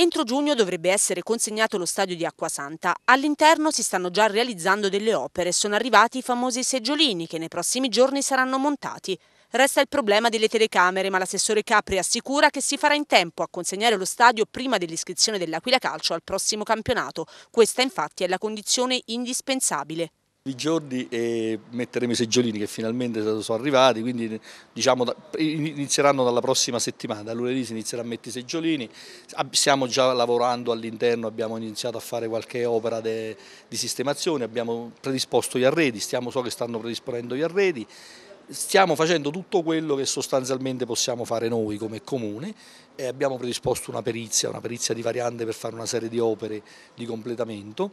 Entro giugno dovrebbe essere consegnato lo stadio di Acquasanta. All'interno si stanno già realizzando delle opere e sono arrivati i famosi seggiolini che nei prossimi giorni saranno montati. Resta il problema delle telecamere, ma l'assessore Capri assicura che si farà in tempo a consegnare lo stadio prima dell'iscrizione dell'Aquila Calcio al prossimo campionato. Questa infatti è la condizione indispensabile i giorni e metteremo i seggiolini che finalmente sono arrivati, quindi diciamo, inizieranno dalla prossima settimana, da lunedì si inizierà a mettere i seggiolini, stiamo già lavorando all'interno, abbiamo iniziato a fare qualche opera de, di sistemazione, abbiamo predisposto gli arredi, stiamo, so che stanno predisponendo gli arredi, stiamo facendo tutto quello che sostanzialmente possiamo fare noi come comune e abbiamo predisposto una perizia, una perizia di variante per fare una serie di opere di completamento.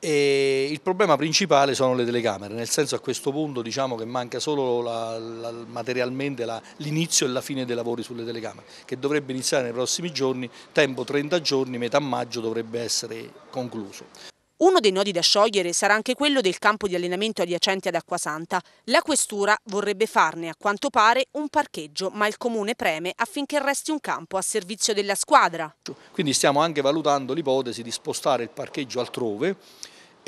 E il problema principale sono le telecamere, nel senso a questo punto diciamo che manca solo la, la, materialmente l'inizio e la fine dei lavori sulle telecamere, che dovrebbe iniziare nei prossimi giorni, tempo 30 giorni, metà maggio dovrebbe essere concluso. Uno dei nodi da sciogliere sarà anche quello del campo di allenamento adiacente ad Acquasanta. La questura vorrebbe farne, a quanto pare, un parcheggio, ma il comune preme affinché resti un campo a servizio della squadra. Quindi stiamo anche valutando l'ipotesi di spostare il parcheggio altrove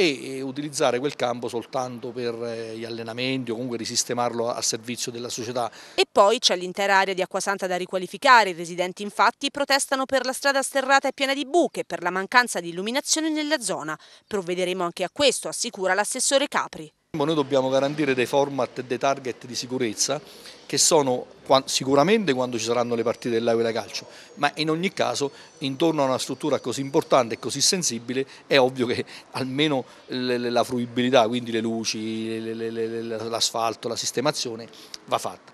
e utilizzare quel campo soltanto per eh, gli allenamenti o comunque risistemarlo a servizio della società. E poi c'è l'intera area di Acquasanta da riqualificare, i residenti infatti protestano per la strada sterrata e piena di buche per la mancanza di illuminazione nella zona. Provvederemo anche a questo, assicura l'assessore Capri. Noi dobbiamo garantire dei format e dei target di sicurezza che sono sicuramente quando ci saranno le partite dell'Aquila Calcio, ma in ogni caso intorno a una struttura così importante e così sensibile è ovvio che almeno la fruibilità, quindi le luci, l'asfalto, la sistemazione va fatta.